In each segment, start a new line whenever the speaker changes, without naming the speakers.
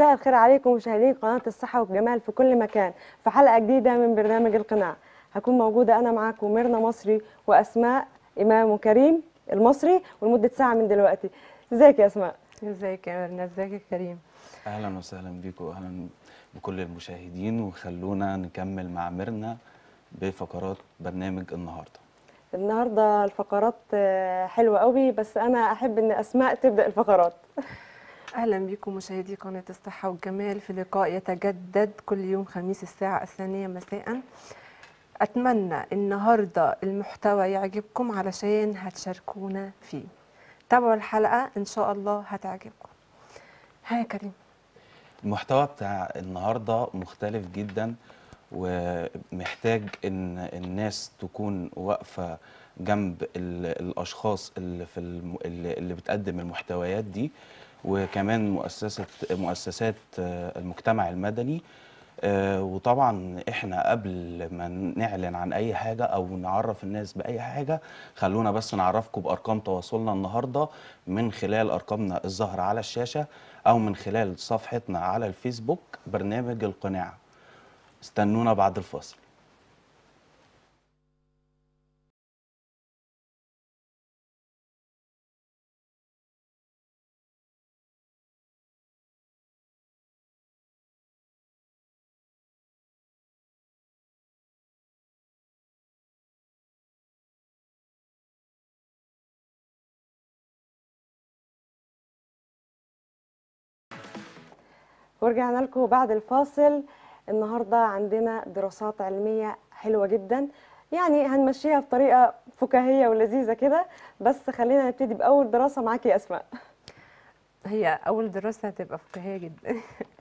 مساء الخير عليكم مشاهدين قناة الصحة والجمال في كل مكان في حلقة جديدة من برنامج القناع هكون موجودة أنا معاكم ميرنا مصري وأسماء إمام وكريم المصري ولمدة ساعة من دلوقتي. إزيك يا أسماء؟
إزيك يا مرنا إزيك يا كريم؟
أهلا وسهلا بيكم واهلا بكل المشاهدين وخلونا نكمل مع ميرنا بفقرات برنامج النهارده.
النهاردة الفقرات آه، حلوة قوي بس أنا أحب إن أسماء تبدأ الفقرات.
أهلا بكم مشاهدي قناة الصحة والجمال في لقاء يتجدد كل يوم خميس الساعة الثانية مساء. أتمنى النهارده المحتوى يعجبكم علشان هتشاركونا فيه. تابعوا الحلقة إن شاء الله هتعجبكم. ها يا كريم.
المحتوى بتاع النهارده مختلف جدا ومحتاج إن الناس تكون واقفة جنب ال- الأشخاص اللي في اللي بتقدم المحتويات دي. وكمان مؤسسه مؤسسات آه، المجتمع المدني. آه، وطبعا إحنا قبل ما نعلن عن أي حاجة أو نعرف الناس بأي حاجة خلونا بس نعرفكم بأرقام تواصلنا النهارده من خلال أرقامنا الظاهرة على الشاشة أو من خلال صفحتنا على الفيسبوك برنامج القناع استنونا بعد الفاصل.
ورجعنا لكم بعد الفاصل. النهاردة عندنا دراسات علمية حلوة جدا. يعني هنمشيها بطريقة فكاهية ولذيذة كده. بس خلينا نبتدي بأول دراسة معاكي يا أسماء.
هي أول دراسة هتبقى فكاهية جدا.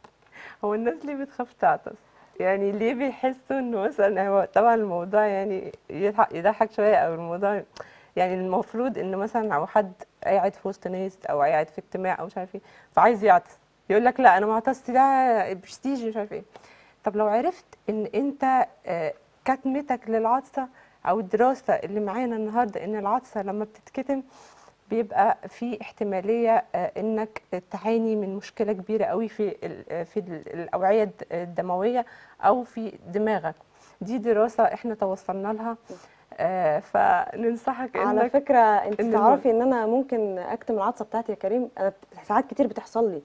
هو الناس ليه بتخاف تعطس؟ يعني ليه بيحسوا إنه مثلا هو طبعا الموضوع يعني يضحك, شوية أو الموضوع يعني المفروض ان مثلا أو حد قاعد في وسط ناس أو قاعد في اجتماع أو مش عارف إيه فعايز يعطس. يقول لك لا أنا ما عطست ده برستيج مش عارف إيه. طب لو عرفت إن أنت آه، كتمتك للعطسة أو الدراسة اللي معانا النهارده إن العطسة لما بتتكتم بيبقى في احتمالية آه، إنك تعاني من مشكلة كبيرة قوي في ال- في ال- الأوعية الد- الدموية أو في دماغك. دي دراسة إحنا توصلنا لها آه، فننصحك
على
إنك
فكرة أنت
إن
تعرفي إن أنا ممكن أكتم العطسة بتاعتي يا كريم. أنا ساعات كتير بتحصل لي.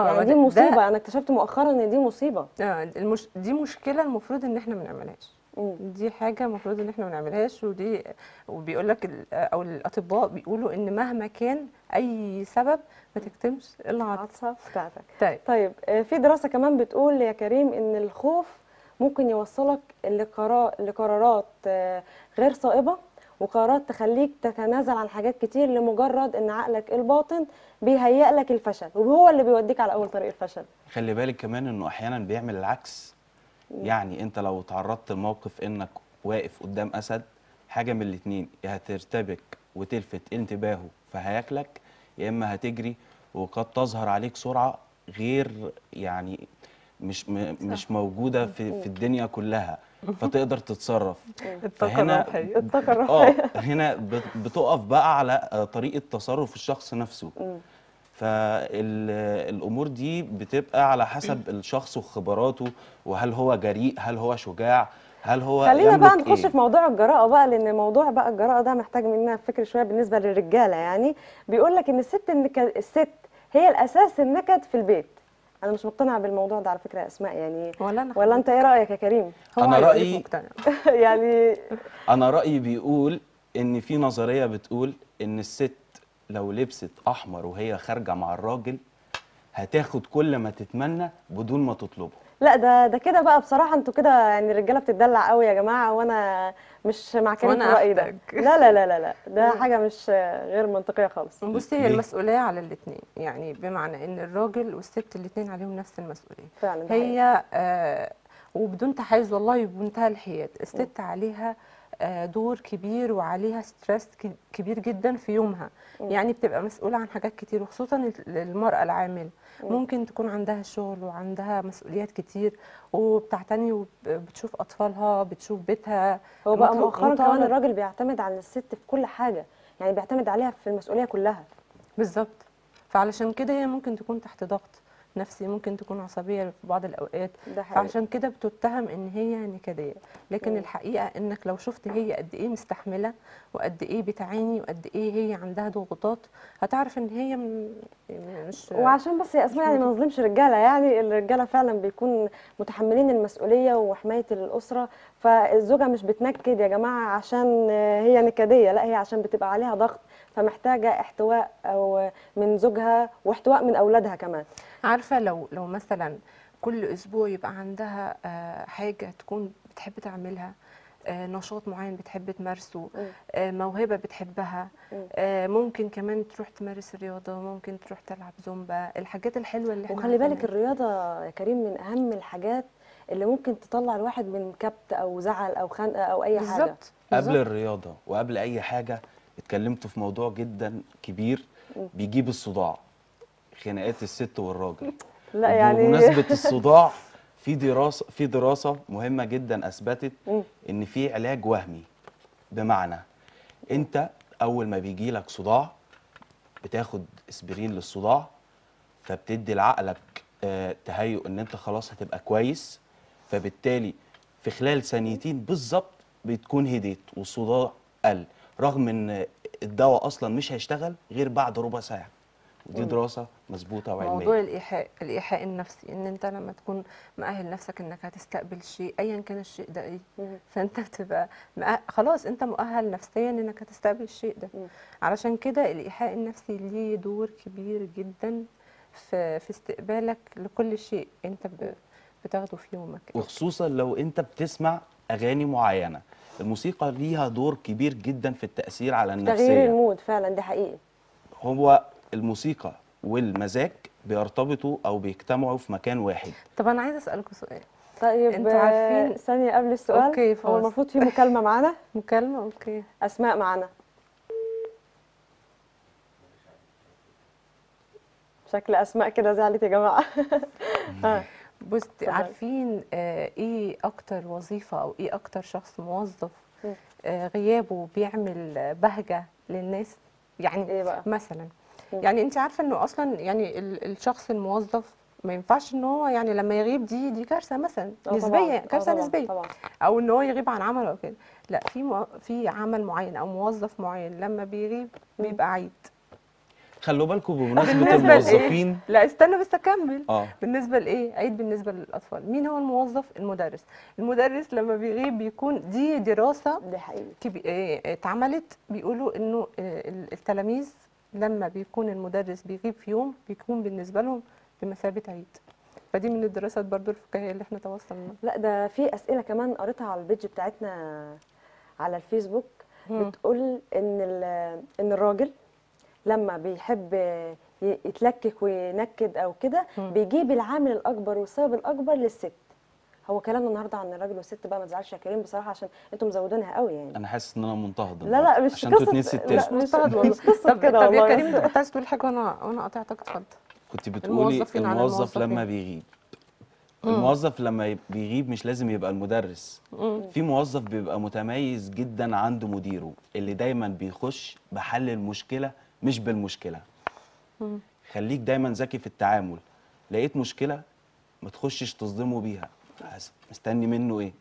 آه،
يعني دي مصيبة أنا اكتشفت مؤخرا إن دي مصيبة.
آه، المش... دي مشكلة المفروض إن إحنا ما نعملهاش. دي حاجة المفروض إن إحنا ما نعملهاش ودي وبيقول لك ال- أو الأطباء بيقولوا إن مهما كان أي سبب ما تكتمش العطس
العطسة بتاعتك.
طيب.
طيب آه، في دراسة كمان بتقول يا كريم إن الخوف ممكن يوصلك لقرار لقرارات آه، غير صائبة. وقرارات تخليك تتنازل عن حاجات كتير لمجرد إن عقلك الباطن بيهيئ لك الفشل وهو اللي بيوديك على أول طريق الفشل.
خلي بالك كمان إنه أحيانا بيعمل العكس. يعني أنت لو تعرضت لموقف إنك واقف قدام أسد حاجة من الاتنين يا هترتبك وتلفت انتباهه فهياكلك يا إما هتجري وقد تظهر عليك سرعة غير يعني مش م مش موجودة في في الدنيا كلها فتقدر تتصرف. فهنا
آه
هنا بت- بتقف بقى على آه، طريقة تصرف الشخص نفسه. فالأمور دي بتبقى على حسب الشخص وخبراته وهل هو جريء هل هو شجاع هل هو
خلينا بقى
يملك
نخش
إيه؟
في موضوع الجراءة بقى لأن موضوع بقى الجراءة ده محتاج مننا فكر شوية بالنسبة للرجالة يعني. بيقول لك إن الست النك... الست هي الأساس النكد في البيت. أنا مش مقتنعة بالموضوع ده على فكرة يا أسماء يعني
ولا أنا.
ولا أنت إيه رأيك يا كريم؟
هو
أنا رأيي-
مقتنع.
يعني
أنا رأيي بيقول إن في نظرية بتقول إن الست لو لبست أحمر وهي خارجة مع الراجل هتاخد كل ما تتمنى بدون ما تطلبه.
لا ده ده كده بقى بصراحة أنتوا كده يعني الرجالة بتدلع قوي يا جماعة وأنا مش مع
وأنا
الرأي ده. لا لا لا لا لا ده حاجة مش غير منطقية خالص
بصي هي
ليه؟
المسؤولية على الاثنين يعني بمعنى إن الراجل والست الاثنين عليهم نفس المسؤولية
فعلا.
هي آه وبدون تحيز والله بمنتهى الحياد الست عليها آه دور كبير وعليها ستريس ك- كبير جدا في يومها. يعني بتبقى مسؤولة عن حاجات كتير وخصوصا ال- المرأة العاملة
مم.
ممكن تكون عندها شغل وعندها مسؤوليات كتير وبتعتني وبتشوف أطفالها بتشوف بيتها.
هو بقى مؤخرا كمان. الراجل بيعتمد على الست في كل حاجة يعني بيعتمد عليها في المسؤولية كلها.
بالظبط. فعلشان كده هي ممكن تكون تحت ضغط. نفسي ممكن تكون عصبية في بعض
الأوقات.
فعشان كده بتتهم إن هي نكدية. لكن
مم.
الحقيقة إنك لو شفت هي قد إيه مستحملة وقد إيه بتعاني وقد إيه هي عندها ضغوطات هتعرف إن هي مش
وعشان بس يا أسماء يعني ما نظلمش رجاله يعني الرجالة فعلا بيكون متحملين المسؤولية وحماية الأسرة. فالزوجة مش بتنكد يا جماعة عشان هي نكدية لا هي عشان بتبقى عليها ضغط فمحتاجة احتواء أو من زوجها واحتواء من أولادها كمان.
عارفة لو لو مثلا كل أسبوع يبقى عندها آه، حاجة تكون بتحب تعملها آه، نشاط معين بتحب تمارسه. آه، موهبة بتحبها
مم.
ممكن كمان تروح تمارس رياضه ممكن تروح تلعب زومبا الحاجات الحلوة اللي إحنا
وخلي بالك. الرياضة يا كريم من أهم الحاجات اللي ممكن تطلع الواحد من كبت أو زعل أو خنقة أو أي حاجة
بالظبط
قبل. الرياضة وقبل أي حاجة اتكلمت في موضوع جدا كبير بيجيب الصداع خناقات الست والراجل
لا يعني
بمناسبة الصداع في دراسة في دراسة مهمة جدا أثبتت
مم.
إن في علاج وهمي بمعنى أنت أول ما بيجي لك صداع بتاخد إسبرين للصداع فبتدي لعقلك آه، تهيؤ إن أنت خلاص هتبقى كويس فبالتالي في خلال ثانيتين بالظبط بتكون هديت والصداع قل رغم إن الدواء أصلا مش هيشتغل غير بعد ربع ساعة ودي دراسة مظبوطة
موضوع
وعلميه
الإيحاء الإيحاء النفسي إن أنت لما تكون مؤهل نفسك إنك هتستقبل شيء ايا كان الشيء ده
إيه.
فأنت بتبقى مؤ... خلاص أنت مؤهل نفسيا إنك هتستقبل الشيء ده.
مم.
علشان كده الإيحاء النفسي ليه دور كبير جدا في في استقبالك لكل شيء أنت ب... بتاخده في يومك.
وخصوصا لو أنت بتسمع أغاني معينة. الموسيقى ليها دور كبير جدا في التأثير على
تغيير
النفسية.
المود فعلا ده حقيقي.
هو الموسيقى والمزاج بيرتبطوا أو بيجتمعوا في مكان واحد
طب أنا عايزة أسألكم سؤال
طيب
أنتوا
آه،
عارفين-
ثانية قبل السؤال
okay،
هو. المفروض في مكالمة معانا
مكالمة okay
أسماء معانا شكل أسماء كده زعلت يا جماعة ها
بص
اتفضلي.
عارفين آه إيه أكتر وظيفة أو إيه أكتر شخص موظف. آه غيابه بيعمل آه، بهجة للناس يعني
إيه بقى؟
مثلا. يعني انت عارفة انه أصلا يعني ال- الشخص الموظف ما ينفعش ان هو يعني لما يغيب دي دي كارثة مثلا
آه آه
كارثة
طبعاً،
نسبية
طبعا.
أو إن هو يغيب عن عمله أو كده. لا في مو... في عمل معين أو موظف معين لما بيغيب بيبقى عيد.
خلوا بالكم
بمناسبة؟
الموظفين.
لا استنى بس أكمل.
آه.
بالنسبة لإيه؟ عيد بالنسبة للأطفال. مين هو الموظف؟ المدرس. المدرس لما بيغيب بيكون دي دراسة
ده حقيقي.
كبي... آه، اتعملت بيقولوا إنه آه، ال- التلاميذ لما بيكون المدرس بيغيب في يوم بيكون بالنسبة لهم بمثابة عيد فدي من الدراسات برضو الفكاهيه اللي إحنا توصلنا
لا ده في أسئلة كمان قريتها على البيج بتاعتنا على الفيسبوك. بتقول إن ال- إن الراجل لما بيحب يتلكك وينكد أو كده. بيجيب العامل الأكبر والسبب الأكبر للست هو كلامنا النهارده عن الراجل والست بقى ما تزعلش يا كريم بصراحة عشان أنتوا مزودينها قوي يعني.
أنا حاسس إن أنا منتهض
لا لا مش
عشان أنتوا اتنين ستات.
لا، مش-
مستغرب والله. طب
كده
طب يا كريم انت كنت عايز تقول حاجة وأنا وأنا قطعتك اتفضل
كنت بتقولي الموظف لما. بيغيب. الموظف لما يب- بيغيب مش لازم يبقى المدرس. في موظف بيبقى متميز جدا عند مديره اللي دايما بيخش بحل المشكلة مش بالمشكلة. خليك دايما ذكي في التعامل. لقيت مشكلة ما تخشش تصدمه بيها. مستني منه إيه؟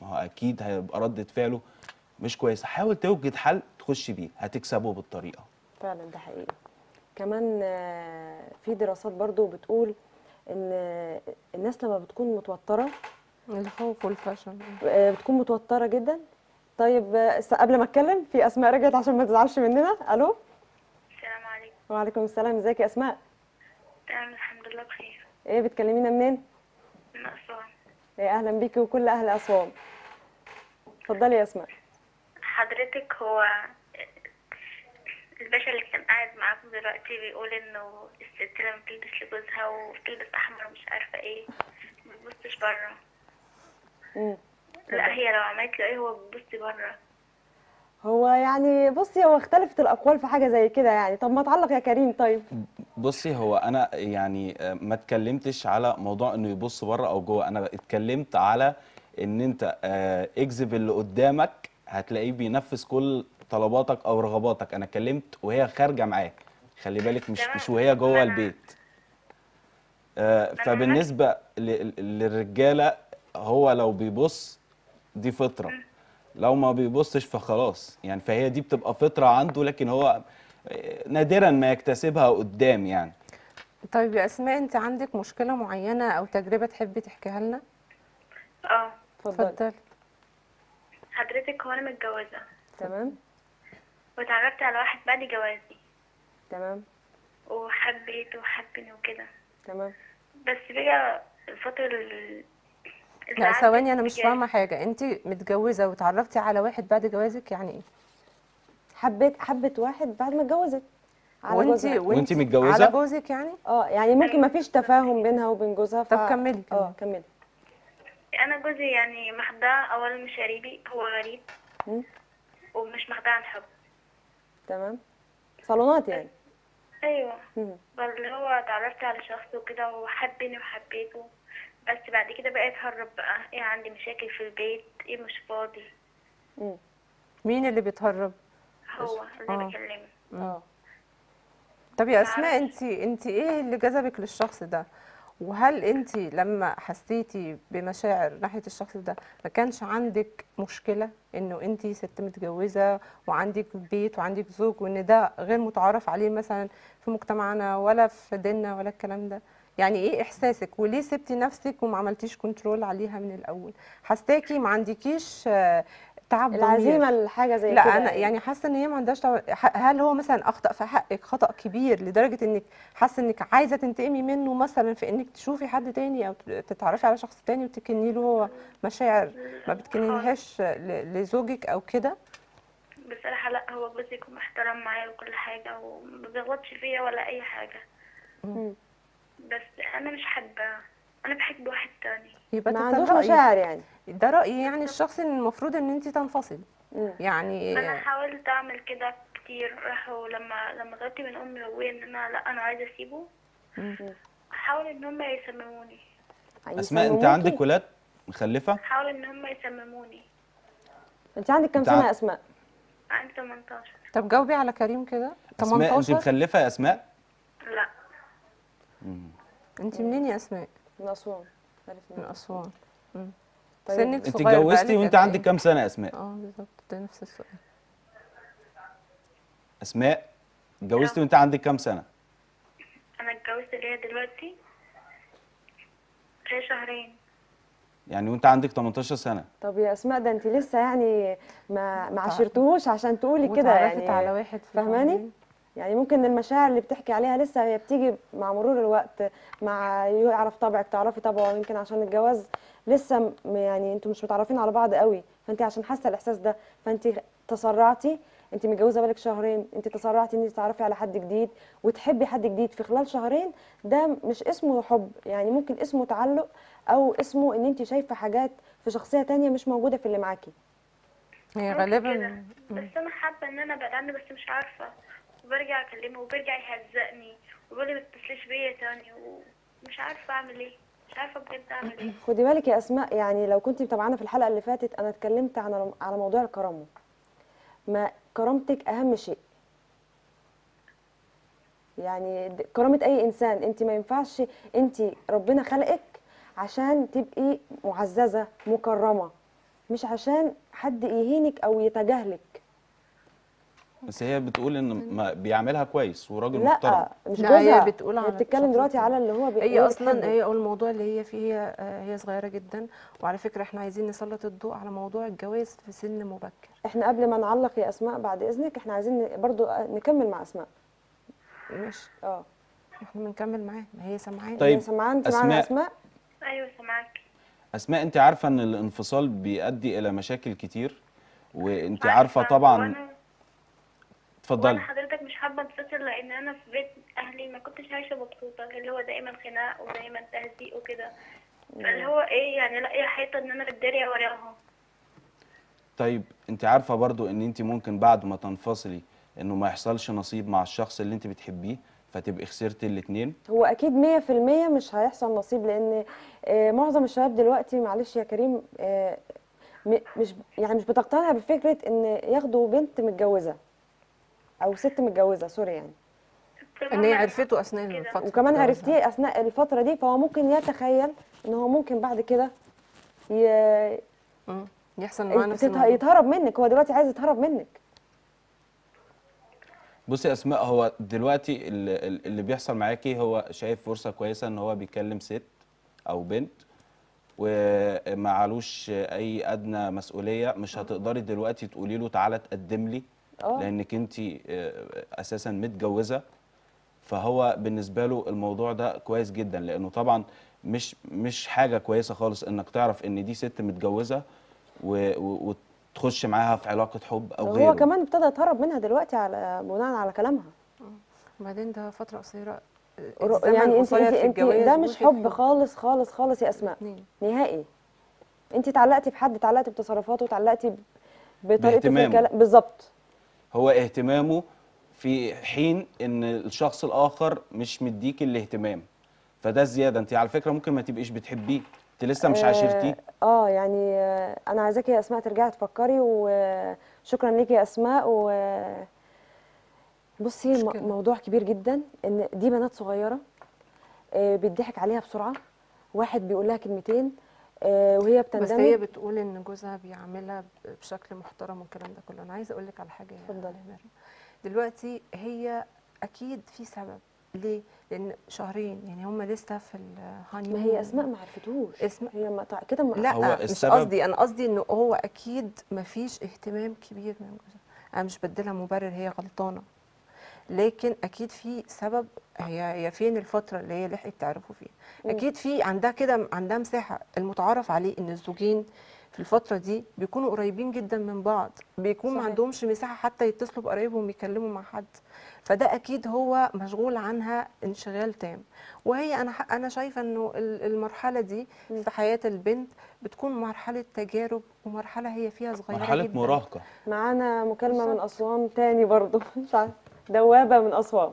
ما هو أكيد هيبقى ردة فعله مش كويسة حاول توجد حل تخش بيه هتكسبه بالطريقة.
فعلا ده حقيقي. كمان آه، في دراسات برضو بتقول إن آه، الناس لما بتكون متوترة
الخوف والفشل.
آه، بتكون متوترة جدا. طيب قبل ما أتكلم في أسماء رجعت عشان ما تزعلش مننا. ألو؟
السلام عليكم.
وعليكم السلام. إزيك يا أسماء؟
تمام الحمد لله بخير.
إيه بتكلمينا منين؟
من أسوان.
إيه أهلا بيكي وكل أهل أسوان. اتفضلي يا أسماء.
حضرتك هو الباشا اللي كان قاعد معاكم دلوقتي بيقول إنه الست لما تلبس لجوزها وتلبس أحمر ومش عارفة إيه. ما بتبصش بره. لا هي لو عملت له إيه هو بيبص بره.
هو يعني بصي هو اختلفت الأقوال في حاجة زي كده يعني. طب ما تعلق يا كريم طيب.
بصي هو أنا يعني آه، ما اتكلمتش على موضوع إنه يبص بره أو جوه. أنا اتكلمت على إن أنت آه، اجذب اللي قدامك هتلاقيه بينفذ كل طلباتك أو رغباتك. أنا اتكلمت وهي خارجة معاك. خلي بالك مش. مش وهي جوه البيت. آه، فبالنسبة للرجالة هو لو بيبص دي فطرة. لو ما بيبصش فخلاص. يعني فهي دي بتبقى فطرة عنده لكن هو نادرا ما يكتسبها قدام يعني.
طيب يا أسماء أنت عندك مشكلة معينة أو تجربة تحبي تحكيها لنا؟
آه.
اتفضلي.
اتفضلي
حضرتك هو أنا متجوزة.
تمام.
واتعرفت على واحد بعد جوازي.
تمام.
وحبيته وحبني وكده.
تمام.
بس بقى الفترة ال- اللي
لا ثواني أنا مش فاهمة حاجة. أنت متجوزة وتعرفتي على واحد بعد جوازك يعني إيه؟
حبيت حبت واحد بعد ما اتجوزت. على
وانت
متجوزة؟
على جوزك يعني؟
آه يعني ممكن ما فيش تفاهم بينها وبين جوزها
طب كملي،
آه كملي.
أنا جوزي يعني مخداه اولا مش قريبي هو غريب. ومش مخداه عن حب.
تمام. صالونات يعني.
أيوه. اللي هو اتعرفت على شخص وكده وحبني وحبيته. بس بعد كده بقيت هرب بقى. إيه عندي مشاكل في البيت إيه مش فاضي.
مين اللي بيتهرب؟
هو اللي
آه.
بكلمه
آه.
طب يا
أسماء.
انت انت إيه اللي جذبك للشخص ده؟ وهل انت لما حسيتي بمشاعر ناحية الشخص ده ما كانش عندك مشكلة إنه انت ست متجوزة وعندك بيت وعندك زوج وإن ده غير متعارف عليه مثلا في مجتمعنا ولا في ديننا ولا الكلام ده؟ يعني إيه إحساسك؟ وليه سبتي نفسك وما عملتيش كنترول عليها من الأول؟ حساكي ما عندكيش آه، تعب
العزيمة لحاجة زي
لا
كده
أنا يعني. حاسة إن هي ما عندهاش هل هو مثلا أخطأ في حقك خطأ كبير لدرجة إنك حاسة إنك عايزة تنتقمي منه مثلا في إنك تشوفي حد تاني أو تتعرفي على شخص تاني وتكني له هو مشاعر ما بتكنيلهاش ل- لزوجك أو كده؟
بصراحة لا هو جوزي يكون محترم معايا وكل حاجة وما بيغلطش فيا ولا أي حاجة.
مم.
بس أنا مش حابة. أنا بحب واحد تاني.
يبقى
ما عندوش. مشاعر يعني.
ده رأيي يعني الشخصي ان المفروض إن انت تنفصلي.
مم.
يعني
أنا حاولت أعمل كده كتير راحوا لما لما طلبت من أمي وأبويا إن أنا لأ أنا عايزة أسيبه. حاول إن هم يسمموني.
أسماء
أنت؟
عندك ولاد مخلفة؟
حاول إن هم يسمموني.
أنت عندك كام
سنة
يا أسماء؟
عندي 18
طب جاوبي على كريم كده.
أسماء أنت
18
مخلفة يا أسماء؟
لأ.
أنت منين يا أسماء؟
من أسوان عارف
من. أسوان مم.
طيب.
سنك
انت
صغير
اتجوزتي وانت عندك
إيه؟
كام سنة يا أسماء
آه بالظبط ده نفس السؤال
أسماء اتجوزتي. وانت عندك كام سنة
أنا اتجوزت هي دلوقتي هي شهرين
يعني وانت عندك 18 سنة
طب يا أسماء ده انت لسه يعني ما ما عاشرتوهوش عشان تقولي كده يعني
على واحد
فاهماني. يعني ممكن المشاعر اللي بتحكي عليها لسه هي بتيجي مع مرور الوقت مع يعرف طبعك تعرفي طبعه يمكن عشان الجواز لسه يعني أنتوا مش متعرفين على بعض قوي فانت عشان حاسة الإحساس ده فانت تسرعتي انت متجوزة بقالك شهرين انت تسرعتي ان انت تعرفي على حد جديد وتحبي حد جديد في خلال شهرين ده مش اسمه حب يعني ممكن اسمه تعلق أو اسمه إن انت شايفة حاجات في شخصية تانية مش موجودة في اللي معاكي
هي غالبا.
بس أنا حابة إن أنا عنه بس مش عارفة وبرجع أكلمه وبرجع يهزقني وبيقول لي ما تتصليش بيا تاني ومش عارفة أعمل إيه مش عارفة بجد أعمل إيه.
خدي بالك يا أسماء يعني لو كنت متابعانا في الحلقة اللي فاتت أنا اتكلمت عن على موضوع الكرامة. ما كرامتك أهم شيء. يعني كرامة أي إنسان. انت ما ينفعش انت ربنا خلقك عشان تبقي معززة مكرمة. مش عشان حد يهينك أو يتجاهلك.
بس هي بتقول إن ما بيعملها كويس وراجل محترم.
لا مش
لا، هي
جوزها
بتقول على
بتتكلم دلوقتي. على اللي هو بي-
هي
أصلا.
هي الموضوع اللي هي فيه هي آه، هي صغيرة جدا. وعلى فكرة إحنا عايزين نسلط الضوء على موضوع الجواز في سن مبكر.
إحنا قبل ما نعلق يا أسماء بعد إذنك إحنا عايزين برضو نكمل مع أسماء.
ماشي.
آه.
إحنا بنكمل معاه. ما هي سامعانا.
طيب،
هي سمعان أنت معانا
أسماء.
أسماء؟
أيوه سامعاك.
أسماء أنت عارفة إن الانفصال بيؤدي إلى مشاكل كتير وأنت
عارفة.
عارفة طبعا.
وأنا
وأنا
حضرتك مش حابة انفصل لأن أنا في بيت أهلي ما كنتش عايشة مبسوطة اللي هو دايما خناق ودايما تهزيق وكده. فاللي هو إيه يعني لاقيه حيطة ان أنا اتداري وراها؟
طيب انت عارفة برضو ان انت ممكن بعد ما تنفصلي انه ما يحصلش نصيب مع الشخص اللي انت بتحبيه فتبقي خسرتي الاتنين؟
هو أكيد 100% مش هيحصل نصيب لأن آه، معظم الشباب دلوقتي معلش يا كريم آه، مش يعني مش بتقتنع بفكرة إن ياخدوا بنت متجوزة. أو ست متجوزة سوري يعني
إن هي عرفته اثناء. الفترة
وكمان. عرفتيه أثناء الفترة دي فهو ممكن يتخيل إن هو ممكن بعد كده ي-.
يحصل معاه نفس.
يتهرب منك هو دلوقتي عايز يتهرب منك
بصي يا أسماء هو دلوقتي اللي, اللي بيحصل معاكي هو شايف فرصة كويسة إن هو بيكلم ست أو بنت ومعلوش أي أدنى مسؤولية مش هتقدري دلوقتي تقولي له تعالى تقدم لي
آه.
لانك انت أساسا متجوزة فهو بالنسبة له الموضوع ده كويس جدا لأنه طبعا مش مش حاجة كويسة خالص إنك تعرف إن دي ست متجوزة و- و- وتخش معاها في علاقة حب أو
هو
غيره.
كمان ابتدى يتهرب منها دلوقتي على بناء على كلامها.
وبعدين ده
فترة
قصيرة
يعني انت انت ده مش حب. خالص خالص خالص يا أسماء.
اتنين.
نهائي. انت اتعلقتي بحد اتعلقتي بتصرفاته اتعلقتي ب- بطريقته في
باهتمامه.
الكلام بالظبط
هو اهتمامه في حين إن الشخص الآخر مش مديك الاهتمام. فده زيادة. انت على فكرة ممكن ما تبقيش بتحبيه. انت لسه مش عاشرتيه.
آه يعني آه، أنا عايزاكي يا أسماء ترجعي تفكري وشكرا ليكي يا أسماء. و بصي. موضوع كبير جدا إن دي بنات صغيرة آه، بيضحك عليها بسرعة. واحد بيقول لها كلمتين آه، وهي
بس هي
بتندمج.
بتقول إن جوزها بيعاملها ب- بشكل محترم والكلام ده كله. أنا عايزة أقول لك على حاجة يا
اتفضلي.
مريم. دلوقتي هي أكيد في سبب. ليه؟ لأن شهرين. يعني هم لسه في الهاني
ما هي أسماء ما عرفتوش.
اسماء-
هي ما تع- كده ما
لا
هو
مش قصدي. أنا قصدي إنه هو أكيد ما فيش اهتمام كبير من جوزها. أنا مش بديلها مبرر. هي غلطانة. لكن أكيد في سبب هي هي فين الفترة اللي هي لحقت تعرفه فيها. أكيد في عندها كده عندها مساحة. المتعارف عليه إن الزوجين في الفترة دي بيكونوا قريبين جدا من بعض. بيكون ما. عندهمش مساحة حتى يتصلوا بقرايبهم يكلموا مع حد. فده أكيد هو مشغول عنها انشغال تام. وهي أنا ح- أنا شايفة إنه ال- المرحلة دي. في حياة البنت بتكون مرحلة تجارب ومرحلة هي فيها صغيرة
مرحلة
جدا.
مراهقة.
معانا مكالمة من. أسوان تاني برضو مش عارفة. دوابة من أسوان.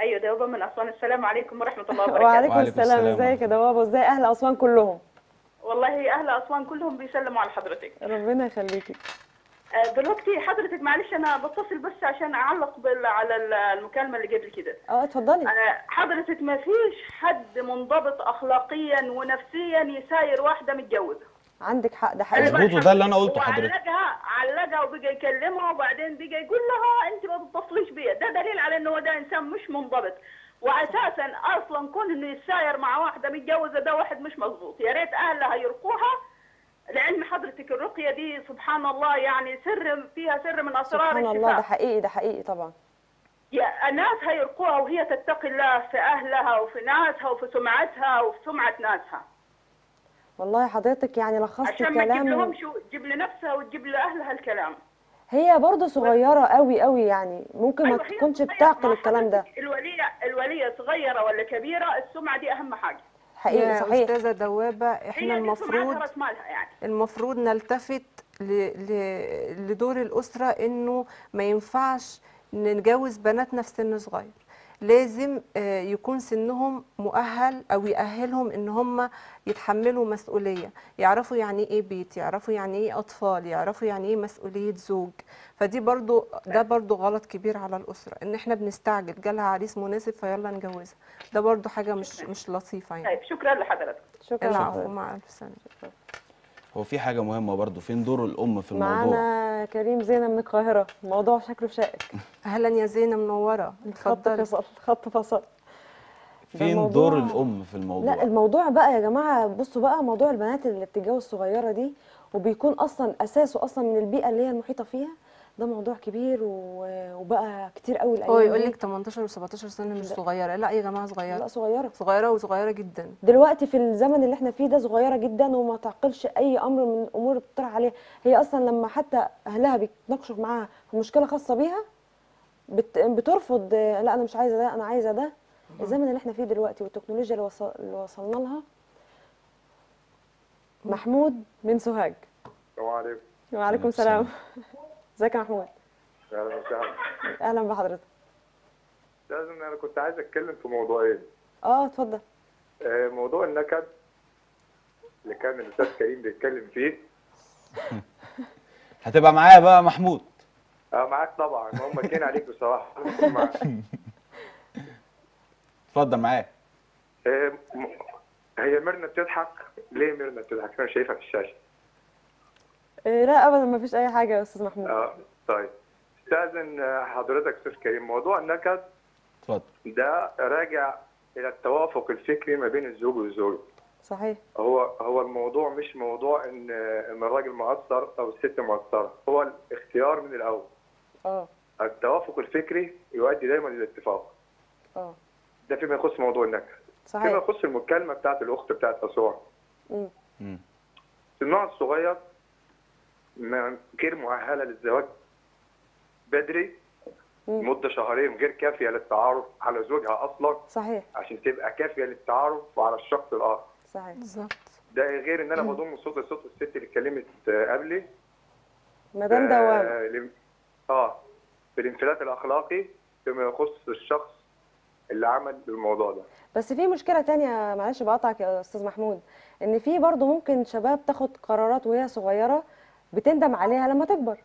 أيوه دوبه من أسوان. السلام عليكم ورحمة الله وبركاته.
وعليكم
وعليكم
السلام. إزيك يا دوابة؟ وإزاي أهل أسوان كلهم؟
والله أهل أسوان كلهم بيسلموا على حضرتك.
ربنا يخليكي.
آه، دلوقتي حضرتك معلش أنا بتصل بس عشان أعلق بال- على ال- المكالمة اللي قبل كده.
آه اتفضلي.
آه، حضرتك ما فيش حد منضبط اخلاقيا ونفسيا يساير واحدة متجوزة.
عندك حق ده حقيقي.
مظبوط، وده اللي أنا قلته حضرتك.
وعلقها علقها وبقى يكلمها وبعدين بقى يقول لها أنت ما تتصليش بيا. ده دليل على إنه ده إنسان مش منضبط. واساسا أصلا كون إنه يتساير مع واحدة متجوزة ده واحد مش مظبوط. يا ريت أهلها يرقوها لعلم حضرتك الرقية دي سبحان الله يعني سر فيها سر من أسرار
سبحان الله
الشفاء
ده حقيقي ده حقيقي طبعا.
يا الناس هيرقوها وهي تتقي الله في أهلها وفي ناسها وفي سمعتها وفي سمعة ناسها.
والله حضرتك يعني لخصتي
عشان ما تجيب
كلام
لهمش تجيب لنفسها وتجيب لأهلها الكلام.
هي برضه صغيرة قوي قوي يعني. ممكن ما
أيوة
تكونش. بتعقل الكلام ده.
حضرتك الولية الولية صغيرة ولا كبيرة السمعة دي أهم حاجة.
حقيقي
يا
صحيح.
أستاذة دوابة إحنا
المفروض
يعني.
المفروض نلتفت ل... ل... لدور الأسرة إنه ما ينفعش نجوز بناتنا في سن صغير. لازم آه، يكون سنهم مؤهل أو يأهلهم إن هم يتحملوا مسؤولية. يعرفوا يعني إيه بيت يعرفوا يعني إيه أطفال يعرفوا يعني إيه مسؤولية زوج. فدي برضو ده برضو غلط كبير على الأسرة إن إحنا بنستعجل جالها عريس مناسب فيلا نجوزها. ده برضو حاجة مش مش لطيفة يعني.
طيب شكرا لحضرتك.
شكرا.
العفو
لحضرتك
مع ألف سنة
هو في حاجة مهمة برضو فين دور الأم في الموضوع؟
معانا كريم زينة من القاهرة الموضوع شكله شائك
أهلا يا زينة منورة
خط
اتفضلي.
فصل خط فصل.
فين دور الأم في الموضوع؟
لا الموضوع بقى يا جماعة بصوا بقى موضوع البنات اللي بتتجوز صغيرة دي وبيكون أصلا أساسه أصلا من البيئة اللي هي المحيطة فيها ده موضوع كبير و- وبقى كتير قوي الأيام
هو يقول. لك 18 و17 سنة مش
لا.
صغيرة. لا يا جماعة
لا
صغيرة.
صغيرة
صغيره وصغيرة جدا.
دلوقتي في الزمن اللي إحنا فيه ده صغيرة جدا وما تعقلش أي أمر من الأمور اللي بتطرح عليها. هي أصلا لما حتى أهلها بيتناقشوا معاها في مشكلة خاصة بيها بت... بترفض لا أنا مش عايزة ده أنا عايزة ده. الزمن اللي إحنا فيه دلوقتي والتكنولوجيا اللي, وصل... اللي وصلنا لها محمود من سوهاج.
السلام. عليكم
وعليكم السلام. ازيك يا محمود؟
أهلا وسهلا.
أهلا بحضرتك.
لازم أنا كنت عايز اتكلم في موضوعين
آه اتفضل.
آه، موضوع النكد اللي كان الاستاذ كريم بيتكلم فيه.
هتبقى معايا بقى محمود.
آه معاك طبعا. هم كين عليك بصراحة.
اتفضل معاك
آه، م- هي ميرنا بتضحك؟ ليه ميرنا بتضحك؟ أنا شايفها في الشاشة.
إيه لا ابدا ما فيش أي حاجة يا أستاذ محمود.
آه طيب. استاذن حضرتك أستاذ كريم موضوع النكد
اتفضل.
ده راجع إلى التوافق الفكري ما بين الزوج والزوجه
صحيح.
هو هو الموضوع مش موضوع إن إن الراجل مقصر أو الست مقصرة. هو الاختيار من الأول.
آه.
التوافق الفكري يؤدي دايما للاتفاق
آه.
ده فيما يخص موضوع النكد. فيما
صحيح
يخص المكالمة بتاعت الأخت بتاعت أسوان.
مم.
مم.
سنها الصغير غير مؤهلة للزواج بدري. مدة شهرين غير كافية للتعارف على زوجها أصلا
صحيح.
عشان تبقى كافية للتعارف على الشخص الآخر.
صحيح.
بالظبط.
ده غير إن أنا بضم صوت صوت الست اللي اتكلمت آه، قبلي.
مدام
آه، الام- آه بالانفلات الأخلاقي فيما يخص الشخص اللي عمل الموضوع ده.
بس في مشكلة تانية معلش بقطعك يا أستاذ محمود إن في برضو ممكن شباب تاخد قرارات وهي صغيرة بتندم عليها لما تكبر.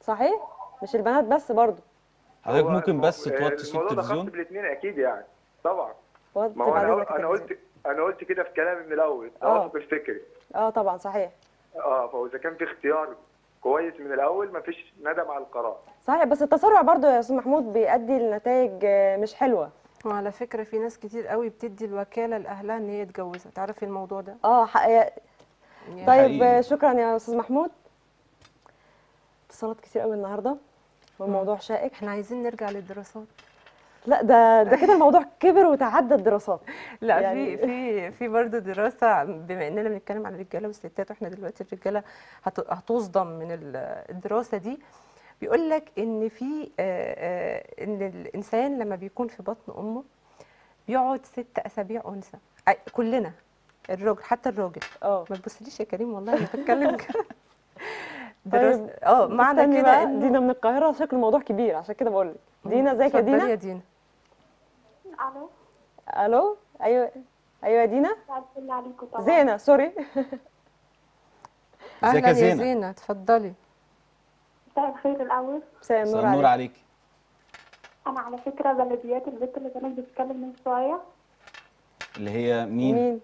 صحيح؟ مش البنات بس برضو
حضرتك ممكن بس
آه،
توطي صوت
الموضوع ده
التلفزيون
بالاثنين أكيد يعني طبعا. ما هو
أنا.
قلت أنا قلت كده في كلامي من الأول التوافق الفكري
آه. طبعا صحيح.
آه فاذا كان في اختيار كويس من الأول مفيش ندم على القرار.
صحيح بس التسرع برضو يا أستاذ محمود بيؤدي لنتائج آه، مش حلوة.
وعلى فكرة في ناس كتير قوي بتدي الوكالة لأهلها إن هي تجوزها تعرفي الموضوع ده؟
آه حق-
يعني
طيب
حقيقي.
شكرا يا أستاذ محمود. اتصالات كتير قوي النهارده والموضوع شائك.
إحنا عايزين نرجع للدراسات.
لا ده ده كده الموضوع كبر وتعدى الدراسات.
لا
يعني-
في في في برضه دراسة بما إننا بنتكلم عن الرجالة والستات وإحنا دلوقتي الرجالة هت- هتصدم من ال- الدراسة دي. بيقول لك إن في إن الإنسان لما بيكون في بطن أمه بيقعد ست أسابيع أنثى. أي- كلنا. الراجل حتى الراجل
آه.
ما تبصليش يا كريم والله أنا بتكلم كده. دراسة
طيب
آه معنى كده
دينا من القاهرة شكل الموضوع كبير عشان كده بقول لك. دينا ازيك يا دينا؟
يا دينا.
ألو.
ألو؟ أيوه أيوه يا دينا؟ زينة سوري.
ازيك
أهلا
يا
يا
زينة؟
زينة اتفضلي.
مساء الخير الأول.
مساء النور
النور
عليك.
عليك.
أنا على فكرة بلديات البنت اللي كانت بتتكلم من شوية.
اللي هي مين؟
مين؟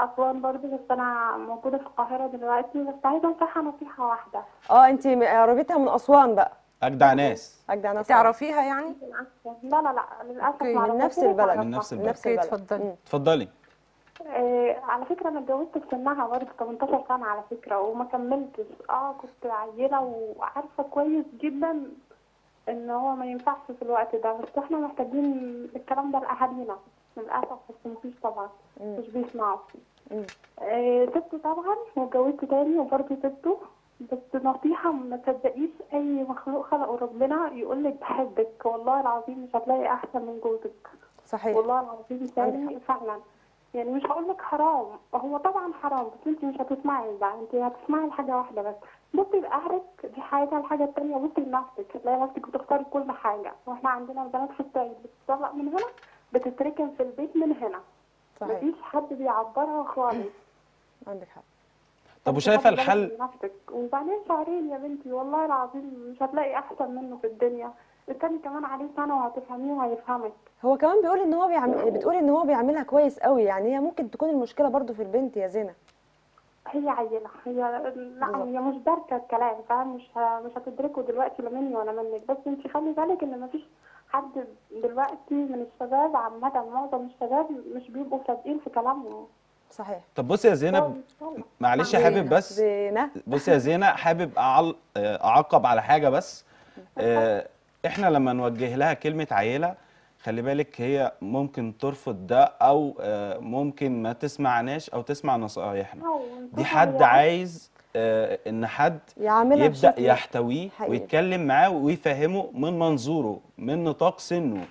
اسوان برضه بس أنا موجودة في القاهرة دلوقتي بس عايزة أنصحها نصيحة واحدة.
آه انت قربتها من أسوان بقى.
أجدع ناس.
أجدع ناس.
تعرفيها يعني؟
لا لا لا للأسف
okay،
ما
من نفس البلد.
من نفس البلد.
نفس okay
اتفضلي.
اتفضلي.
آه على فكرة أنا اتجوزت في سنها برضه 18 سنة على فكرة وما كملتش. آه كنت عيلة وعارفة كويس جدا إن هو ما ينفعش في الوقت ده بس إحنا محتاجين الكلام ده لأهالينا. للأسف بس مفيش طبعا. مش بيسمعوا. آه سبته طبعا واتجوزت تاني وبرضه سبته بس نصيحة ما تصدقيش أي مخلوق خلقه ربنا يقول لك بحبك. والله العظيم مش هتلاقي أحسن من جوزك.
صحيح.
والله العظيم تاني فعلا. يعني مش هقول لك حرام هو طبعا حرام بس انت مش هتسمعي ده انت هتسمعي لحاجه واحدة بس. بصي لأهلك دي حاجة الحاجة التانية. بصي لنفسك هتلاقي نفسك بتختاري كل حاجة. وإحنا عندنا البنات في الصعيد بتتطلق من هنا بتتركن في البيت من هنا.
صحيح.
مفيش حد بيعبرها خالص.
عندك حق.
طب
وشايفة
الحل؟
نفسك. وبعدين شهرين يا بنتي والله العظيم مش هتلاقي أحسن منه في الدنيا. التاني كمان عليه سنة وهتفهميه وهيفهمك.
هو كمان بيقول إن هو بيعمل بتقول إن هو بيعملها كويس قوي. يعني هي ممكن تكون المشكلة برضو في البنت يا زينة.
هي عيلة. هي لا
بالظبط.
هي مش داركة الكلام فاهم؟ مش. مش هتدركه دلوقتي لا مني ولا منك. بس انت خلي بالك إن مفيش حد دلوقتي من الشباب عامة معظم الشباب مش بيبقوا صادقين في كلامهم.
صحيح.
طب بصي يا زينب معلش. حابب بس بصي يا زينة حابب أعل... أعقب على حاجة بس. آه، إحنا لما نوجه لها كلمة عيلة خلي بالك هي ممكن ترفض ده أو آه، ممكن ما تسمعناش أو تسمع نصايحنا. دي حد عايز آه، إن حد
بشكل
يحتويه. ويتكلم معاه ويفهمه من منظوره من نطاق سنه.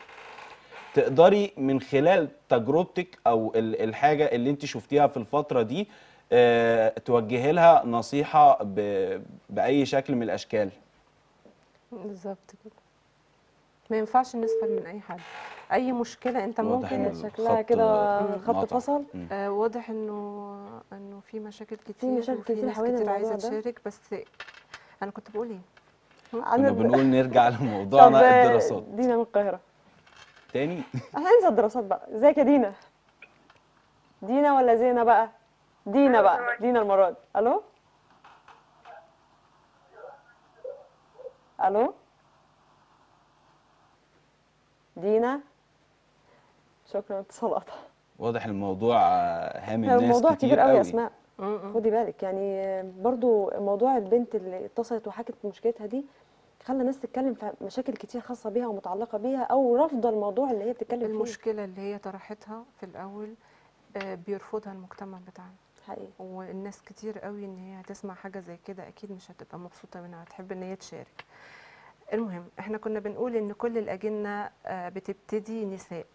تقدري من خلال تجربتك أو ال- الحاجة اللي أنت شفتيها في الفترة دي آه، توجهي لها نصيحة ب- بأي شكل من الأشكال.
بالظبط كده. ما ينفعش نسخر من أي حد. أي
مشكلة أنت
ممكن
شكلها كده. خط. فصل.
آه واضح إنه إنه في مشاكل كتير
مشاكل
وفي
كتير
ناس
حوالين
كتير
عايزة.
تشارك بس أنا كنت بقول
إيه؟
كنا بنقول نرجع لموضوعنا الدراسات.
دينا من القاهرة.
تاني؟
إحنا هننسى الدراسات بقى. إزيك يا دينا؟ دينا ولا زينة بقى؟ دينا بقى. دينا المرة دي. ألو؟ ألو؟ دينا. شكرا اتصالاتها
واضح الموضوع آه، هامم
هو
ناس
الموضوع
كتير
كبير قوي يا. أسماء. خدي بالك يعني برضو موضوع البنت اللي اتصلت وحكت مشكلتها دي خلى الناس تتكلم في مشاكل كتير خاصة بيها ومتعلقة بيها أو رافضة الموضوع اللي هي بتتكلم فيه.
المشكلة اللي هي طرحتها في الأول آه، بيرفضها المجتمع بتاعنا
حقيقي.
والناس كتير قوي إن هي هتسمع حاجة زي كده أكيد مش هتبقى مبسوطة منها هتحب إن هي تشارك. المهم إحنا كنا بنقول إن كل الأجنة آه، بتبتدي نساء.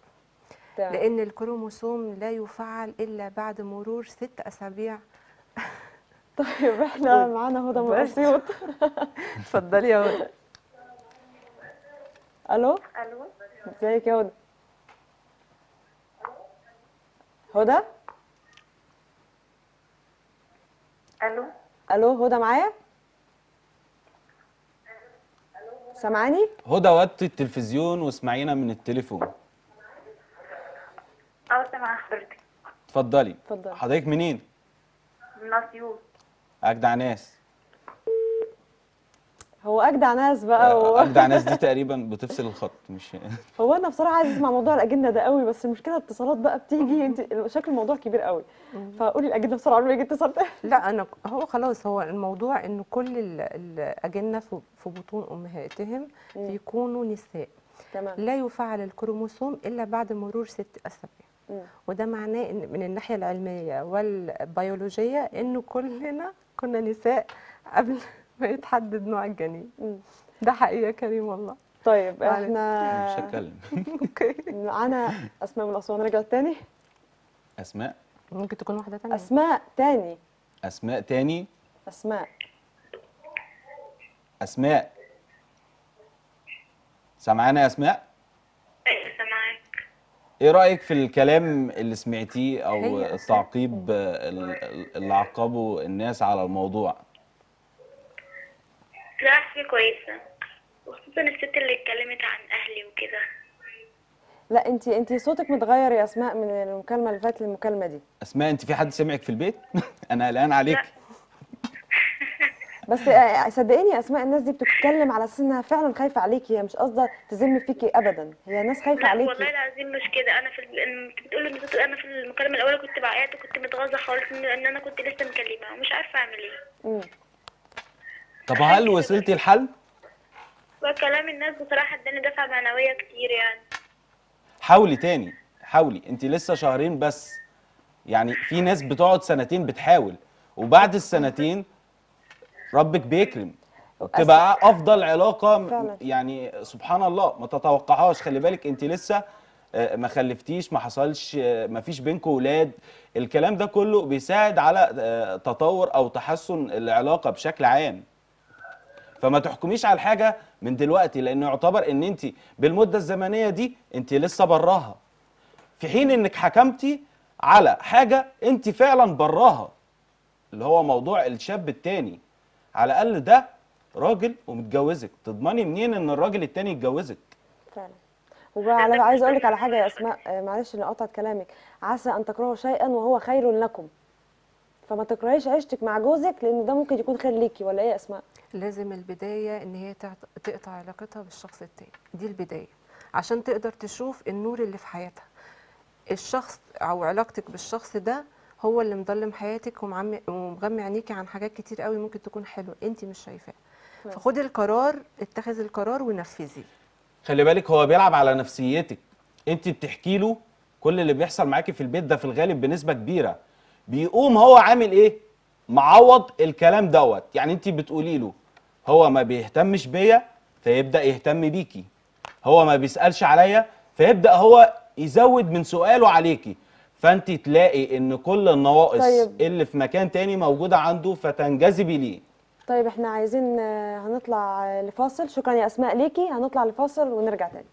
تمام.
لأن الكروموسوم لا يفعل إلا بعد مرور ست أسابيع.
طيب إحنا معانا هدى من. اسيوط
اتفضلي يا هدى.
ألو؟
ألو.
إزيك يا هدى؟ هدى؟
ألو.
ألو هدى معايا؟ سامعاني؟
هدى وطي التلفزيون واسمعينا من التليفون.
آه سامعة حضرتك.
اتفضلي.
اتفضلي.
حضرتك منين؟
من أسيوط.
أجدع ناس.
هو أجدع ناس بقى و...
أجدع ناس دي تقريبا بتفصل الخط مش
هو أنا بصراحة عايز أسمع موضوع الاجنه ده قوي بس المشكلة اتصالات بقى بتيجي أنت شكل الموضوع كبير قوي. فقولي الاجنه بسرعة قبل ما يجي اتصال تاني.
لا أنا هو خلاص هو الموضوع ان كل ال- الاجنه في بطون أمهاتهم بيكونوا نساء.
تمام.
لا يفعل الكروموسوم إلا بعد مرور ست
أسابيع.
وده معناه إن من الناحية العلمية والبيولوجية إنه كلنا كنا نساء قبل ما يتحدد نوع الجنين. ده حقيقه يا كريم والله.
طيب
معلش.
مش
إحنا
هتكلم.
أوكي.
معانا أسماء من أسوان. رجعت تاني.
أسماء.
ممكن تكون واحدة تانية.
أسماء تاني.
أسماء تاني.
أسماء.
أسماء. سامعانا يا
أسماء؟ سامعاك.
إيه رأيك في الكلام اللي سمعتيه
أو.
التعقيب ال- اللي عقبه الناس على الموضوع؟
لا حاجة كويسة وخصوصا الست اللي اتكلمت عن أهلي وكده.
لا انت انت صوتك متغير يا أسماء من المكالمة اللي فاتت للمكالمة دي.
أسماء انت في حد سمعك في البيت؟ أنا قلقان عليك.
بس آه، صدقيني يا أسماء الناس دي بتتكلم على أساس إنها فعلا خايفة عليكي هي مش قصده تذم فيكي ابدا. هي ناس خايفة
لا
عليكي.
والله العظيم مش كده. أنا في ال- انت بتقول إن صوت- أنا في المكالمة الأولى كنت بعيط وكنت متغاظة خالص إن أنا كنت لسه مكلمة ومش عارفة أعمل إيه.
مم.
طب هل وصلتي الحل؟
وكلام الناس بصراحة اداني دفعة معنوية كتير يعني.
حاولي تاني حاولي. انت لسه شهرين بس. يعني في ناس بتقعد سنتين بتحاول وبعد السنتين ربك بيكرم. وبتبقى أفضل علاقة
فعلا.
يعني سبحان الله ما تتوقعهاش. خلي بالك انت لسه آه، ما خلفتيش ما حصلش آه، ما فيش بينكم ولاد. الكلام ده كله بيساعد على آه، تطور أو تحسن العلاقة بشكل عام. فما تحكميش على الحاجة من دلوقتي لأنه يعتبر إن أنت بالمدة الزمنية دي أنت لسه براها. في حين إنك حكمتي على حاجة أنت فعلا براها اللي هو موضوع الشاب التاني. على الأقل ده راجل ومتجوزك. تضمني منين إن الراجل التاني يتجوزك؟
فعلا. وعلى عايزة أقول لك على حاجة يا أسماء آه، معلش اني قطعت كلامك. عسى أن تكرهوا شيئا وهو خير لكم. فما تكرهيش عيشتك مع جوزك لأن ده ممكن يكون خير ليكي ولا إيه يا أسماء؟
لازم البداية إن هي تقطع علاقتها بالشخص التاني. دي البداية عشان تقدر تشوف النور اللي في حياتها. الشخص أو علاقتك بالشخص ده هو اللي مضلم حياتك ومغمي عينيكي عن حاجات كتير قوي ممكن تكون حلوة. انت مش شايفاها فخدي القرار اتخذي القرار ونفذيه.
خلي بالك هو بيلعب على نفسيتك. انت بتحكي له كل اللي بيحصل معاكي في البيت ده في الغالب بنسبة كبيرة. بيقوم هو عامل إيه؟ معوض الكلام دوت. يعني انت بتقولي له هو ما بيهتمش بيا فيبدأ يهتم بيكي. هو ما بيسألش عليا فيبدأ هو يزود من سؤاله عليكي. فانت تلاقي إن كل النواقص
طيب.
اللي في مكان تاني موجودة عنده فتنجذبي ليه.
طيب إحنا عايزين آه، هنطلع لفاصل. شكرا يا أسماء ليكي. هنطلع لفاصل ونرجع تاني.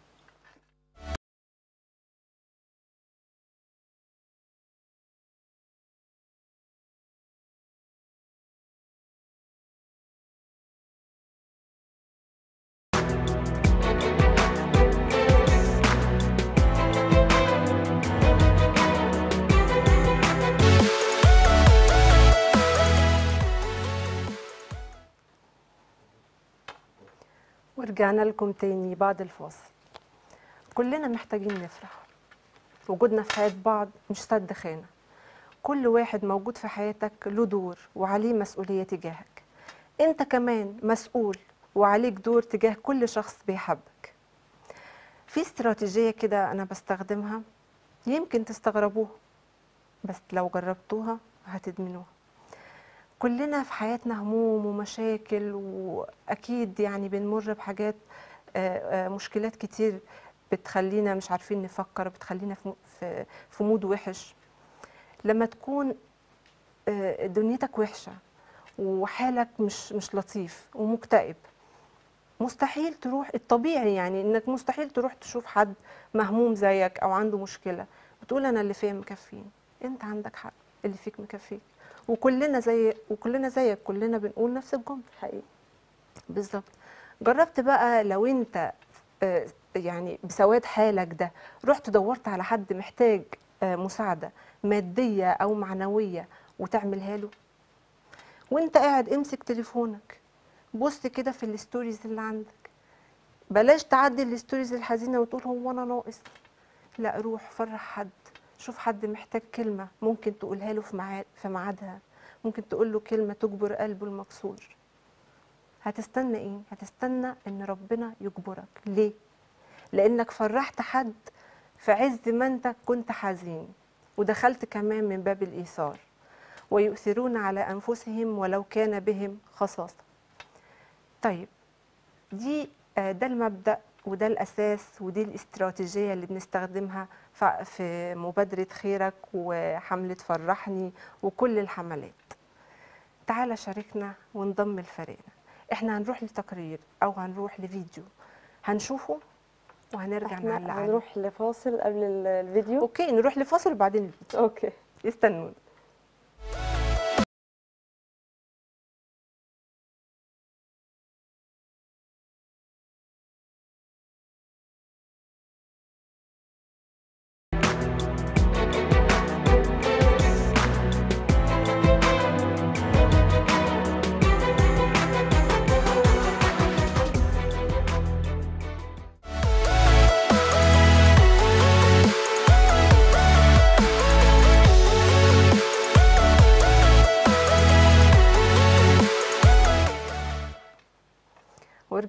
ورجعنا لكم تاني بعد الفاصل. كلنا محتاجين نفرح. وجودنا في حياة بعض مش سد خانة. كل واحد موجود في حياتك له دور وعليه مسؤولية تجاهك. انت كمان مسؤول وعليك دور تجاه كل شخص بيحبك. في استراتيجية كده أنا بستخدمها يمكن تستغربوها بس لو جربتوها هتدمنوها. كلنا في حياتنا هموم ومشاكل وأكيد يعني بنمر بحاجات آه، آه، مشكلات كتير بتخلينا مش عارفين نفكر بتخلينا في في مود وحش. لما تكون آه، دنيتك وحشة وحالك مش مش لطيف ومكتئب مستحيل تروح الطبيعي يعني إنك مستحيل تروح تشوف حد مهموم زيك أو عنده مشكلة بتقول أنا اللي فيا مكفيني أنت عندك حق اللي فيك مكفيك. وكلنا زي وكلنا زيك كلنا بنقول نفس الجملة
حقيقي
بالظبط. جربت بقى لو انت آه، يعني بسواد حالك ده رحت دورت على حد محتاج آه، مساعدة مادية أو معنوية وتعملها له؟ وانت قاعد امسك تليفونك بص كده في الستوريز اللي عندك. بلاش تعدي الستوريز الحزينة وتقول هو أنا ناقص. لا روح فرح حد. شوف حد محتاج كلمة ممكن تقولها له في ميعاد في ميعادها. ممكن تقول له كلمة تجبر قلبه المكسور. هتستنى إيه؟ هتستنى إن ربنا يجبرك. ليه؟ لأنك فرحت حد في عز ما أنت كنت حزين ودخلت كمان من باب الإيثار. ويؤثرون على أنفسهم ولو كان بهم خصاصة. طيب دي آه، ده المبدأ وده الأساس ودي الاستراتيجية اللي بنستخدمها في مبادرة خيرك وحملة فرحني وكل الحملات. تعالى شاركنا وانضم لفريقنا. إحنا هنروح لتقرير أو هنروح لفيديو. هنشوفه وهنرجع نعلق عليه
هنروح لفاصل قبل ال- الفيديو؟
أوكي نروح لفاصل وبعدين الفيديو.
okay.
استنونا.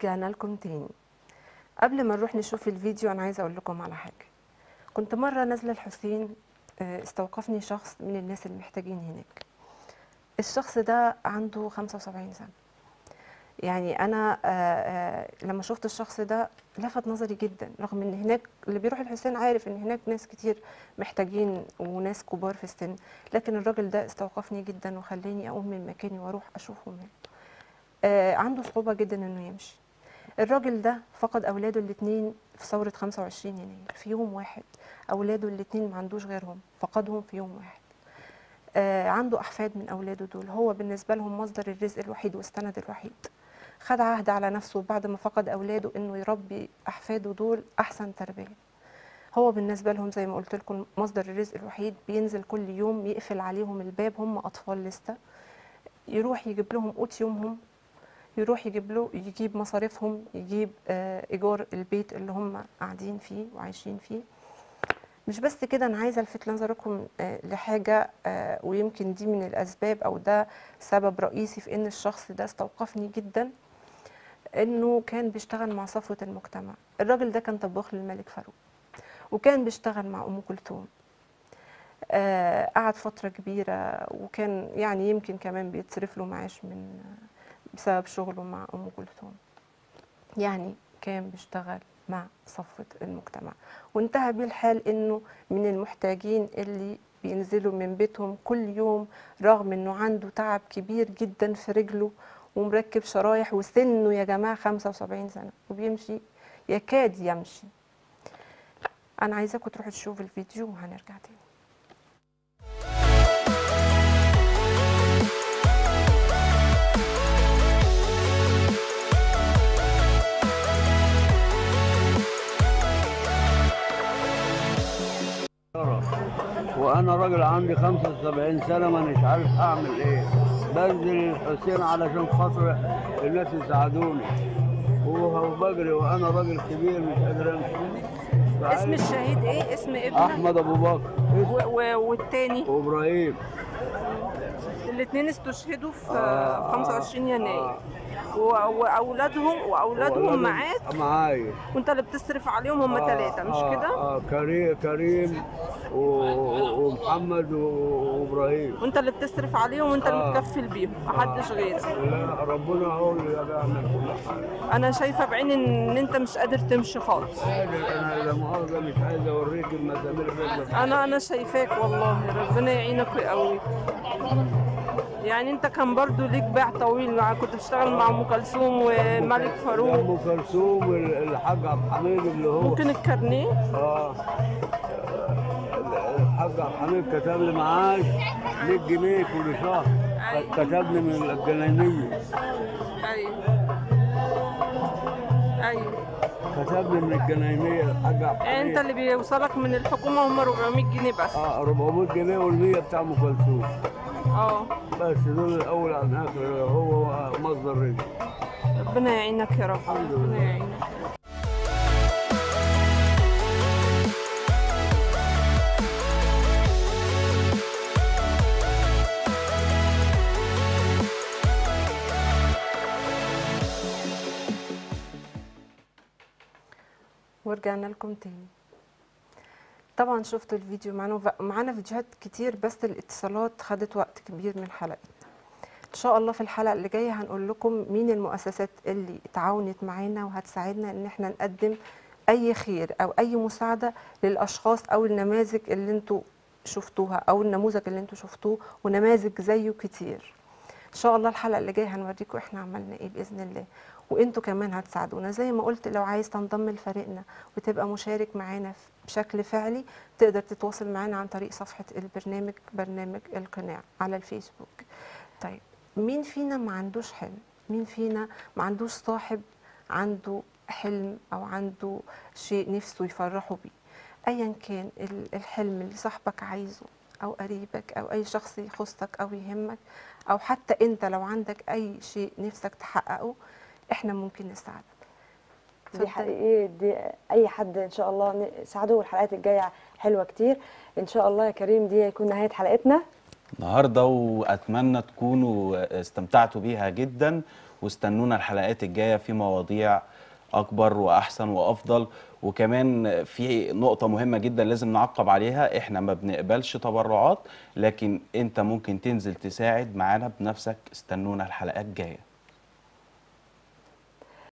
ورجعنا لكم تاني. قبل ما نروح نشوف الفيديو أنا عايزة أقول لكم على حاجة. كنت مرة نازلة الحسين آه، استوقفني شخص من الناس المحتاجين هناك. الشخص ده عنده 75 سنة. يعني أنا آه، آه، لما شفت الشخص ده لفت نظري جدا رغم إن هناك اللي بيروح الحسين عارف إن هناك ناس كتير محتاجين وناس كبار في السن لكن الراجل ده استوقفني جدا وخلاني أقوم من مكاني وأروح أشوفه منه. عنده صعوبة جدا إنه يمشي. الراجل ده فقد أولاده الاثنين في ثورة 25 يناير في يوم واحد أولاده الاثنين ما عندوش غيرهم فقدهم في يوم واحد. آه، عنده أحفاد من أولاده دول هو بالنسبة لهم مصدر الرزق الوحيد والسند الوحيد. خد عهد على نفسه بعد ما فقد أولاده إنه يربي أحفاده دول أحسن تربية. هو بالنسبة لهم زي ما قلت لكم مصدر الرزق الوحيد بينزل كل يوم يقفل عليهم الباب هم أطفال لسه. يروح يجيب لهم قوت يومهم يروح يجيب له يجيب مصاريفهم يجيب آه، إيجار البيت اللي هم قاعدين فيه وعايشين فيه. مش بس كده أنا عايزة ألفت نظركم آه، لحاجة آه، ويمكن دي من الأسباب أو ده سبب رئيسي في إن الشخص ده استوقفني جدا إنه كان بيشتغل مع صفوة المجتمع. الراجل ده كان طباخ للملك فاروق وكان بيشتغل مع أم كلثوم قعد فترة كبيرة وكان يعني يمكن كمان بيتصرف له معاش من بسبب شغله مع أم كلثوم. يعني كان بيشتغل مع صفوة المجتمع. وانتهى بيه الحال إنه من المحتاجين اللي بينزلوا من بيتهم كل يوم رغم إنه عنده تعب كبير جدا في رجله ومركب شرايح وسنه يا جماعة 75 سنة وبيمشي يكاد يمشي. أنا عايزاكم تروحوا تشوفوا الفيديو وهنرجع تاني.
وأنا راجل عندي 75 سنة مانيش عارف اعمل إيه. بنزل الحسين علشان خاطر الناس يساعدوني. وبجري وأنا راجل كبير مش قادر امشي.
اسم الشهيد إيه؟ اسم ابنك
احمد ابو بكر.
والتاني؟
وابراهيم.
الاثنين استشهدوا في
آه،
في 25 يناير.
آه.
وأولادهم وأولادهم معاك؟
معايا.
وانت اللي بتصرف عليهم هم
آه،
ثلاثة مش
آه،
كده؟
آه كريم كريم ومحمد وإبراهيم.
وانت اللي بتصرف عليهم وانت اللي
آه.
متكفل بيهم. محدش غيرك.
لا ربنا هو اللي بيعمل كل حاجة
أنا شايفة بعيني ان أنت مش قادر تمشي خالص.
أنا لا مؤاخذة مش عايز أوريك المزامير
أنا أنا شايفاك والله. ربنا يعينك ويقويك. يعني أنت كان برضو ليك باع طويل. مع كنت بتشتغل مع أم كلثوم وملك فاروق.
ام كلثوم الحاج عبد الحميد اللي هو
ممكن الكارنيه؟
آه. الحاج عبد الحميد كتب لي معاش 100 جنيه كل شهر كتب لي من الجنينيه
أيوه. أيوه.
كتب لي من الجنينيه الحاج عبد
يعني أنت
الحميد
اللي بيوصلك من الحكومة هم 400 جنيه بس.
آه 400 جنيه وال100 بتاع أم كلثوم.
آه.
بس دول الأول عن اخر هو مصدر رزق.
ربنا يعينك يا رب. ربنا. يعينك. ورجعنا لكم تاني. طبعا شفتوا الفيديو معانا معانا فيديوهات كتير بس الاتصالات خدت وقت كبير من حلقتنا. إن شاء الله في الحلقة اللي جاية هنقول لكم مين المؤسسات اللي تعاونت معانا وهتساعدنا إن إحنا نقدم أي خير أو أي مساعدة للأشخاص أو النماذج اللي أنتوا شفتوها أو النموذج اللي أنتوا شفتوه ونماذج زيه كتير. إن شاء الله الحلقة اللي جاية هنوريكم إحنا عملنا إيه بإذن الله. وإنتوا كمان هتساعدونا. زي ما قلت لو عايز تنضم لفريقنا وتبقى مشارك معانا بشكل فعلي تقدر تتواصل معانا عن طريق صفحة البرنامج برنامج القناع على الفيسبوك. طيب مين فينا ما عندوش حلم؟ مين فينا ما عندوش صاحب عنده حلم أو عنده شيء نفسه يفرحه بيه؟ ايا كان ال- الحلم اللي صاحبك عايزه. أو قريبك أو أي شخص يخصك أو يهمك أو حتى أنت لو عندك أي شيء نفسك تحققه إحنا ممكن نساعدك.
دي. حقيقي دي أي حد إن شاء الله نساعده والحلقات الجاية حلوة كتير. إن شاء الله يا كريم دي هيكون نهاية حلقتنا.
النهارده وأتمنى تكونوا استمتعتوا بيها جدا واستنونا الحلقات الجاية في مواضيع أكبر وأحسن وأفضل. وكمان في نقطة مهمة جدا لازم نعقب عليها. إحنا ما بنقبلش تبرعات لكن أنت ممكن تنزل تساعد معانا بنفسك. استنونا الحلقات الجاية.